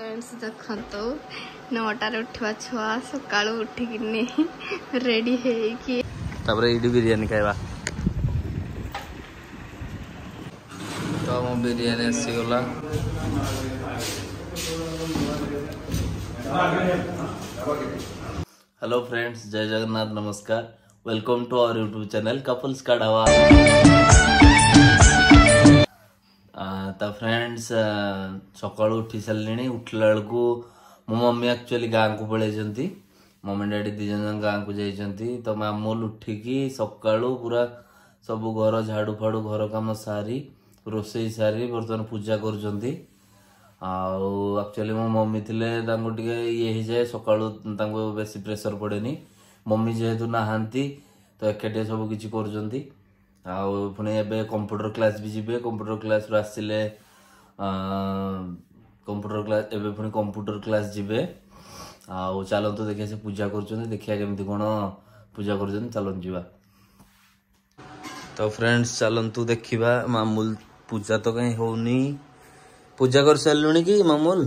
Friends ଦେଖନ୍ତୁ ନଅଟାରେ ଉଠିବା ଛୁଆ ସକାଳୁ ଉଠିକିନି ରେଡି ହେଇକି ତାପରେ ଏଇଠି ବିରିୟାନୀ ଖାଇବା ତ ଆମ ବିରିୟାନୀ ଆସିଗଲା ହ୍ୟାଲୋ ଫ୍ରେଣ୍ଡସ୍ ଜୟ ଜଗନ୍ନାଥ ନମସ୍କାର welcome to our YouTube channel couples କାଢ଼ାବା ତ ଫ୍ରେଣ୍ଡସ୍ ସକାଳୁ ଉଠି ସାରିଲିଣି ଉଠିଲା ବେଳକୁ ମୋ ମମି ଆକ୍ଚୁଆଲି ଗାଁକୁ ପଳେଇଛନ୍ତି ମମି ଡାଡ଼ି ଦୁଇ ଜଣ ଯାକ ଗାଁକୁ ଯାଇଛନ୍ତି ତ ମାମୁଲ ଉଠିକି ସକାଳୁ ପୁରା ସବୁ ଘର ଝାଡ଼ୁ ଫାଡ଼ୁ ଘର କାମ ସାରି ରୋଷେଇ ସାରି ବର୍ତ୍ତମାନ ପୂଜା କରୁଛନ୍ତି ଆଉ ଆକ୍ଚୁଆଲି ମୋ ମମି ଥିଲେ ତାଙ୍କୁ ଟିକେ ଇଏ ହେଇଯାଏ ସକାଳୁ ତାଙ୍କୁ ବେଶୀ ପ୍ରେସର ପଡ଼େନି ମମି ଯେହେତୁ ନାହାନ୍ତି ତ ଏକାଟିଆ ସବୁ କିଛି କରୁଛନ୍ତି ଆଉ ପୁଣି ଏବେ କମ୍ପ୍ୟୁଟର କ୍ଲାସ୍ ବି ଯିବେ କମ୍ପ୍ୟୁଟର କ୍ଲାସ୍ରୁ ଆସିଲେ କମ୍ପ୍ୟୁଟର କ୍ଲାସ୍ ଏବେ ପୁଣି କମ୍ପ୍ୟୁଟର କ୍ଲାସ୍ ଯିବେ ଆଉ ଚାଲନ୍ତୁ ଦେଖିବା ସେ ପୂଜା କରୁଛନ୍ତି ଦେଖିବା କେମିତି କ'ଣ ପୂଜା କରୁଛନ୍ତି ଚାଲନ୍ତୁ ଯିବା ତ ଫ୍ରେଣ୍ଡସ୍ ଚାଲନ୍ତୁ ଦେଖିବା ମାମୁଲ ପୂଜା ତ କାଇଁ ହେଉନି ପୂଜା କରିସାରିଲୁଣି କି ମାମୁଲ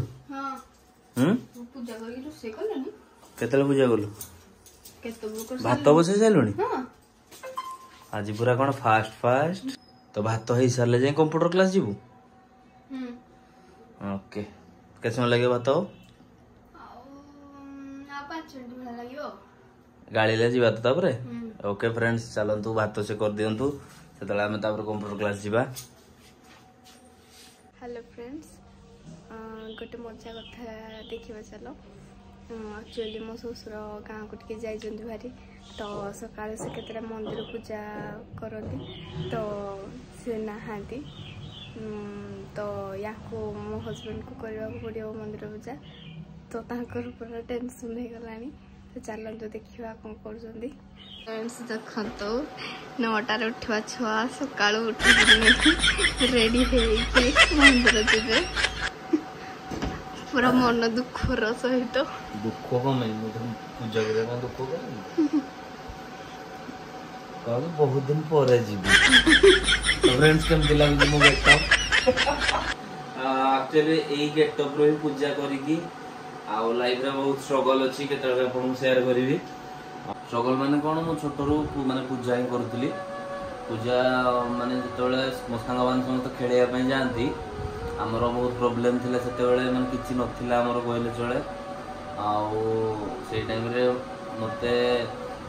କେତେବେଳେ ପୂଜା କଲୁ ଭାତ ବସାଇ ସାରିଲୁଣି ଆଜି ପୁରା କ'ଣ ଫାଷ୍ଟ ଫାଷ୍ଟ ତ ଭାତ ହେଇସାରିଲେ ଯାଇ କମ୍ପ୍ୟୁଟର କ୍ଲାସ୍ ଯିବୁ ଓକେ କେତେ ସମୟ ଲାଗିବ ଭାତ ଗାଳିଲେ ଯିବା ତ ତାପରେ ଓକେ ଫ୍ରେଣ୍ଡସ୍ ଚାଲନ୍ତୁ ଭାତ ସେ କରିଦିଅନ୍ତୁ ସେତେବେଳେ ଆମେ ତାପରେ କମ୍ପ୍ୟୁଟର କ୍ଲାସ୍ ଯିବା ହ୍ୟାଲୋ ଫ୍ରେଣ୍ଡସ୍ ଗୋଟେ ମଜା କଥା ଦେଖିବା ଚାଲ ଆକ୍ଚୁଆଲି ମୋ ଶ୍ୱଶୁର ଗାଁକୁ ଟିକେ ଯାଇଛନ୍ତି ଭାରି ତ ସକାଳେ ସେ କେତେଟା ମନ୍ଦିର ପୂଜା କରନ୍ତି ତ ସେ ନାହାନ୍ତି ତ ୟାଙ୍କୁ ମୋ ହଜବେଣ୍ଡକୁ କରିବାକୁ ପଡ଼ିବ ମନ୍ଦିର ପୂଜା ତ ତାଙ୍କର ପୁରା ଟେନସନ୍ ହେଇଗଲାଣି ତ ଚାଲନ୍ତୁ ଦେଖିବା କ'ଣ କରୁଛନ୍ତି ଫ୍ରେଣ୍ଡସ୍ ଦେଖନ୍ତୁ ନଅଟାରେ ଉଠିବା ଛୁଆ ସକାଳୁ ଉଠିକି ରେଡ଼ି ହେଇକି ମନ୍ଦିର ଯିବେ ପୁରା ମନ ଦୁଃଖର ସହିତ ଦୁଃଖ କ'ଣ ପାଇଁ ମୁଁ ତମ ପୂଜା କରିବା କ'ଣ ଦୁଃଖ କରିବି କହିଲି ବହୁତ ଦିନ ପରେ ଯିବି ଫ୍ରେଣ୍ଡସ୍ କେମିତି ଲାଗୁଛି ମୋ ଗେଟଅପ୍ ଆକ୍ଚୁଆଲି ଏଇ ଗେଟଅପ୍ରୁ ହିଁ ପୂଜା କରିକି ଆଉ ଲାଇଫ୍ରେ ବହୁତ ଷ୍ଟ୍ରଗଲ୍ ଅଛି କେତେବେଳେ ଆପଣଙ୍କୁ ସେୟାର କରିବି ଷ୍ଟ୍ରଗଲ୍ ମାନେ କ'ଣ ମୁଁ ଛୋଟରୁ ମାନେ ପୂଜା ହିଁ କରୁଥିଲି ପୂଜା ମାନେ ଯେତେବେଳେ ମୋ ସାଙ୍ଗମାନେ ସମସ୍ତେ ଖେଳିବା ପାଇଁ ଯାଆନ୍ତି ଆମର ବହୁତ ପ୍ରୋବ୍ଲେମ୍ ଥିଲା ସେତେବେଳେ ମାନେ କିଛି ନଥିଲା ଆମର କହିଲେ ଚଳେ ଆଉ ସେଇ ଟାଇମ୍ରେ ମୋତେ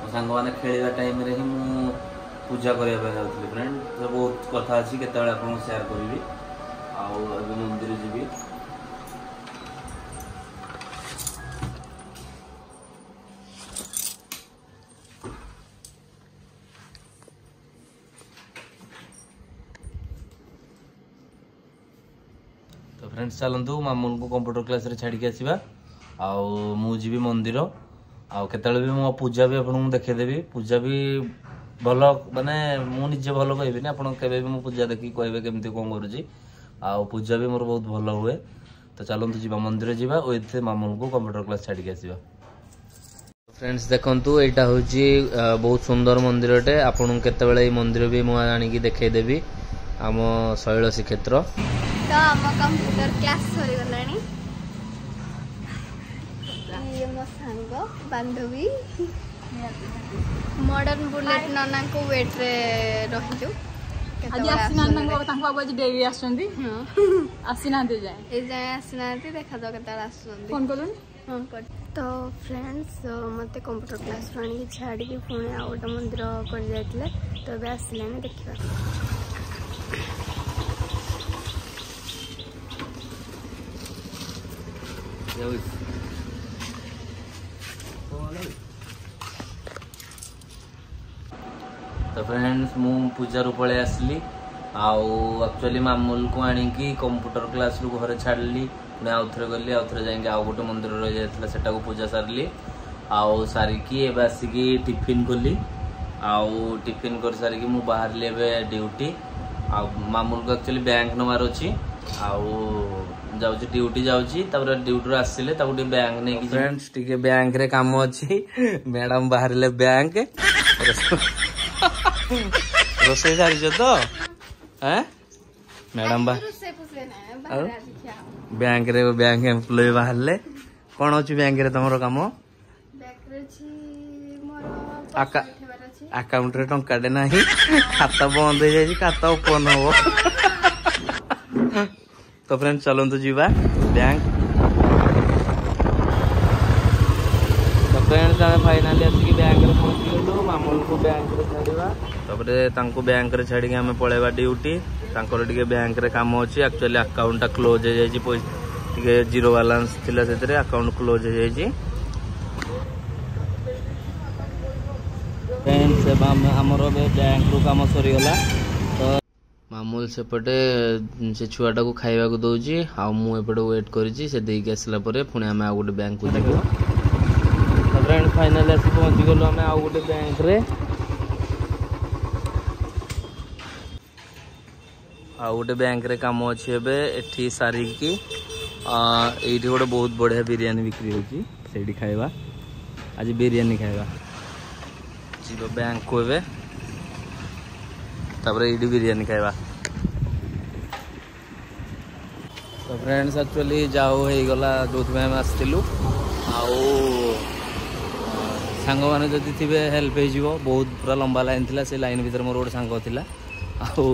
ମୋ ସାଙ୍ଗମାନେ ଖେଳିବା ଟାଇମ୍ରେ ହିଁ ମୁଁ ପୂଜା କରିବା ପାଇଁ ଯାଉଥିଲି ଫ୍ରେଣ୍ଡ ବହୁତ କଥା ଅଛି କେତେବେଳେ ଆପଣଙ୍କୁ ସେୟାର କରିବି ଆଉ ଏବେ ମନ୍ଦିର ଯିବି ଫ୍ରେଣ୍ଡସ୍ ଚାଲନ୍ତୁ ମାମୁଁଙ୍କୁ କମ୍ପ୍ୟୁଟର କ୍ଲାସ୍ରେ ଛାଡ଼ିକି ଆସିବା ଆଉ ମୁଁ ଯିବି ମନ୍ଦିର ଆଉ କେତେବେଳେ ବି ମୁଁ ପୂଜା ବି ଆପଣଙ୍କୁ ଦେଖେଇଦେବି ପୂଜା ବି ଭଲ ମାନେ ମୁଁ ନିଜେ ଭଲ କହିବିନି ଆପଣ କେବେ ବି ମୁଁ ପୂଜା ଦେଖିକି କହିବେ କେମିତି କ'ଣ କରୁଛି ଆଉ ପୂଜା ବି ମୋର ବହୁତ ଭଲ ହୁଏ ତ ଚାଲନ୍ତୁ ଯିବା ମନ୍ଦିର ଯିବା ଓ ଏଥିରେ ମାମୁଁଙ୍କୁ କମ୍ପ୍ୟୁଟର କ୍ଲାସ୍ ଛାଡ଼ିକି ଆସିବା ଫ୍ରେଣ୍ଡସ୍ ଦେଖନ୍ତୁ ଏଇଟା ହେଉଛି ବହୁତ ସୁନ୍ଦର ମନ୍ଦିରଟେ ଆପଣଙ୍କୁ କେତେବେଳେ ଏଇ ମନ୍ଦିର ବି ମୁଁ ଆଣିକି ଦେଖେଇଦେବି ଆମ ଶୈଳ ଶ୍ରୀକ୍ଷେତ୍ର ତ ଆମ କମ୍ପ୍ୟୁଟର କ୍ଲାସ୍ ସରିଗଲାଣି ଇଏ ମୋ ସାଙ୍ଗ ବାନ୍ଧବୀ ମଡ଼ର୍ନ ବୁଲେଟ୍ ନନାଙ୍କୁ ୱେଟ୍ରେ ରହିଛୁ ଆସିନାହାନ୍ତି ଦେଖାଯାଉ କେତେବେଳେ ଆସୁଛନ୍ତି ଫୋନ୍ କଲୁନି ତ ଫ୍ରେଣ୍ଡସ୍ ମୋତେ କମ୍ପ୍ୟୁଟର କ୍ଲାସ୍ରୁ ଆଣିକି ଛାଡ଼ିକି ପୁଣି ଆଉ ଗୋଟେ ମନ୍ଦିର କରିଯାଇଥିଲେ ତ ଏବେ ଆସିଲାଣି ଦେଖିବା Lewis. तो फ्रेंड्स मु पूजा रू पलै आसली आक्चुअली मामूल को आणिकी कंप्यूटर क्लास रु घर छाड़ी पुणे आउ थे गली आउ थे जाइए गोटे मंदिर रही जाता पूजा सारे आउ सारिकी एवं आसिक टीफिन कली आउ टिफिन कर सारिकी मुझे बाहर ड्यूटी आ मामूल को एक्चुअली बैंक नवार अच्छी ଆଉ ଯାଉଛି ଡ୍ୟୁଟି ଯାଉଛି ତାପରେ ଡ୍ୟୁଟିରୁ ଆସିଲେ ତାକୁ ଟିକେ ବ୍ୟାଙ୍କ ନେଇକି ଫ୍ରେଣ୍ଡସ୍ ଟିକେ ବ୍ୟାଙ୍କରେ କାମ ଅଛି ମ୍ୟାଡାମ ବାହାରିଲେ ବ୍ୟାଙ୍କ ରୋଷେଇ ସାରିଛ ତ ମ୍ୟାଡାମ ବ୍ୟାଙ୍କରେ ବ୍ୟାଙ୍କ ଏମ୍ପ୍ଲୟ ବାହାରିଲେ କ'ଣ ଅଛି ବ୍ୟାଙ୍କରେ ତମର କାମ ଆକାଉଣ୍ଟରେ ଟଙ୍କାଟେ ନାହିଁ ଖାତା ବନ୍ଦ ହେଇଯାଇଛି ଖାତା ଓପନ୍ ହବ ତ ଫ୍ରେଣ୍ଡ ଚାଲନ୍ତୁ ଯିବା ବ୍ୟାଙ୍କ ତ ଫ୍ରେଣ୍ଡ ଆମେ ଫାଇନାଲି ଆସିକି ବ୍ୟାଙ୍କରେ ପହଞ୍ଚିଗଲୁ ମାମୁନକୁ ବ୍ୟାଙ୍କରେ ଛାଡ଼ିବା ତାପରେ ତାଙ୍କୁ ବ୍ୟାଙ୍କରେ ଛାଡ଼ିକି ଆମେ ପଳେଇବା ଡ୍ୟୁଟି ତାଙ୍କର ଟିକେ ବ୍ୟାଙ୍କରେ କାମ ଅଛି ଆକ୍ଚୁଆଲି ଆକାଉଣ୍ଟଟା କ୍ଲୋଜ୍ ହେଇଯାଇଛି ପଇସା ଟିକେ ଜିରୋ ବାଲାନ୍ସ ଥିଲା ସେଥିରେ ଆକାଉଣ୍ଟ କ୍ଲୋଜ୍ ହେଇଯାଇଛି ଫ୍ରେଣ୍ଡ ଆମର ଏବେ ବ୍ୟାଙ୍କରୁ କାମ ସରିଗଲା ମାମୁଲ ସେପଟେ ସେ ଛୁଆଟାକୁ ଖାଇବାକୁ ଦେଉଛି ଆଉ ମୁଁ ଏପଟେ ୱେଟ୍ କରିଛି ସେ ଦେଇକି ଆସିଲା ପରେ ପୁଣି ଆମେ ଆଉ ଗୋଟେ ବ୍ୟାଙ୍କକୁ ଯିବୁ ତାପରେ ଫାଇନାଲି ଆସି ପହଞ୍ଚିଗଲୁ ଆମେ ଆଉ ଗୋଟେ ବ୍ୟାଙ୍କରେ ଆଉ ଗୋଟେ ବ୍ୟାଙ୍କରେ କାମ ଅଛି ଏବେ ଏଠି ସାରିକି ଏଇଠି ଗୋଟେ ବହୁତ ବଢ଼ିଆ ବିରିୟାନୀ ବିକ୍ରି ହେଉଛି ସେଇଠି ଖାଇବା ଆଜି ବିରିୟାନୀ ଖାଇବା ଯିବା ବ୍ୟାଙ୍କକୁ ଏବେ ତାପରେ ଏଇଠି ବିରିୟାନୀ ଖାଇବା ତ ଫ୍ରେଣ୍ଡସ୍ ଆକ୍ଚୁଆଲି ଯାଉ ହେଇଗଲା ଯେଉଁଥିପାଇଁ ଆମେ ଆସିଥିଲୁ ଆଉ ସାଙ୍ଗମାନେ ଯଦି ଥିବେ ହେଲ୍ପ ହେଇଯିବ ବହୁତ ପୁରା ଲମ୍ବା ଲାଇନ୍ ଥିଲା ସେ ଲାଇନ୍ ଭିତରେ ମୋର ଗୋଟେ ସାଙ୍ଗ ଥିଲା ଆଉ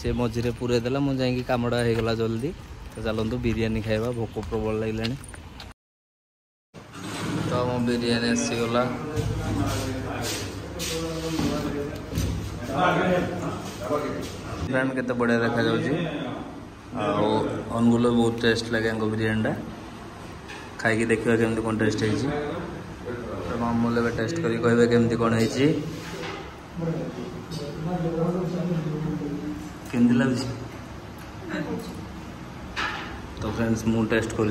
ସେ ମଝିରେ ପୁରେଇ ଦେଲା ମୁଁ ଯାଇକି କାମଟା ହେଇଗଲା ଜଲ୍ଦି ତ ଚାଲନ୍ତୁ ବିରିୟାନୀ ଖାଇବା ଭୋକ ପ୍ରବଳ ଲାଗିଲାଣି ତ ମୋ ବିରିୟାନୀ ଆସିଗଲା ब्रांड के तो बढ़िया देखा जागुल हाँ, बहुत टेस्ट लगे बिरीयटा खाई देखा कमी कौन टेस्ट हो मामूल टेस्ट कर तो फ्रेंड्स मु टेस्ट कर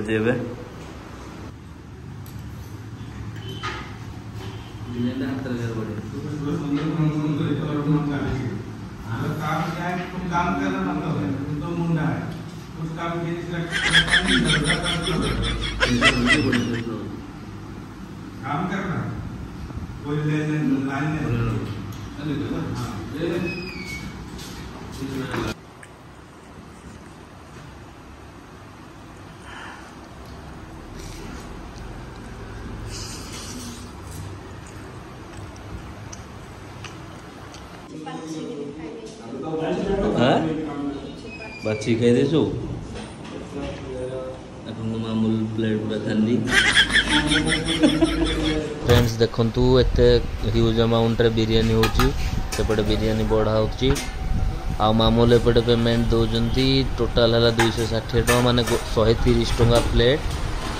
हाथ प्रमोट करने के मतलब काम क्या है तुम काम करना मतलब है तुम तो मुंडा है कुछ काम के लिए काम करना कोई लेन देन लाइन नहीं हाँ হ্যাঁ বাচ্চি খাই দিয়েছো এখন মামুল প্লেট ব্যথা নেই ফ্রেন্ডস দেখন্তু এতে হিউজ আমাউন্টরে বিরিয়ানি হচ্ছে সেপটে বিরিয়ানি বড়া হচ্ছে ଆଉ ମାମୁଲ ଏପଟେ ପେମେଣ୍ଟ ଦେଉଛନ୍ତି ଟୋଟାଲ୍ ହେଲା ଦୁଇଶହ ଷାଠିଏ ଟଙ୍କା ମାନେ ଶହେ ତିରିଶ ଟଙ୍କା ପ୍ଲେଟ୍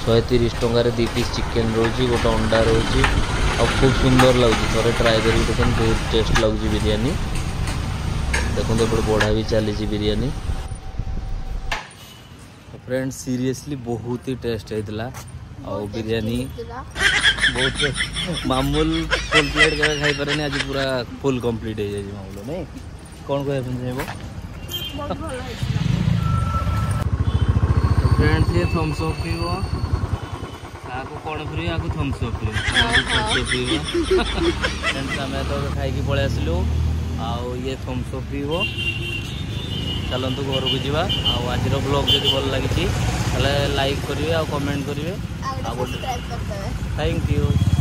ଶହେ ତିରିଶ ଟଙ୍କାରେ ଦୁଇ ପିସ୍ ଚିକେନ୍ ରହୁଛି ଗୋଟେ ଅଣ୍ଡା ରହୁଛି आ खूब सुंदर लगुच थे ट्राए कर देखो बहुत टेस्ट लगुच बिरीयी देखते बढ़ा भी चली बिरीयी फ्रेंड्स सीरीयसली बहुत ही टेस्ट होता आरियानी बहुत मामूल फुल प्लेट क्या खाई पारे आज पूरा फुल कम्प्लीट हो जाए मामूल नहीं कौन कह चाहिए फ्रेंड्स ये थम्स ଆକୁ କ'ଣ ଫ୍ରି ଆକୁ ଥମ୍ସ ସେମିତି ଆମେ ତ ଖାଇକି ପଳେଇ ଆସିଲୁ ଆଉ ଇଏ ଥମ୍ସ ଅପ୍ ପିଇବ ଚାଲନ୍ତୁ ଘରକୁ ଯିବା ଆଉ ଆଜିର ବ୍ଲଗ୍ ଯଦି ଭଲ ଲାଗିଛି ତାହେଲେ ଲାଇକ୍ କରିବେ ଆଉ କମେଣ୍ଟ କରିବେ ଆଉ ଗୋଟେ ଥ୍ୟାଙ୍କ ୟୁ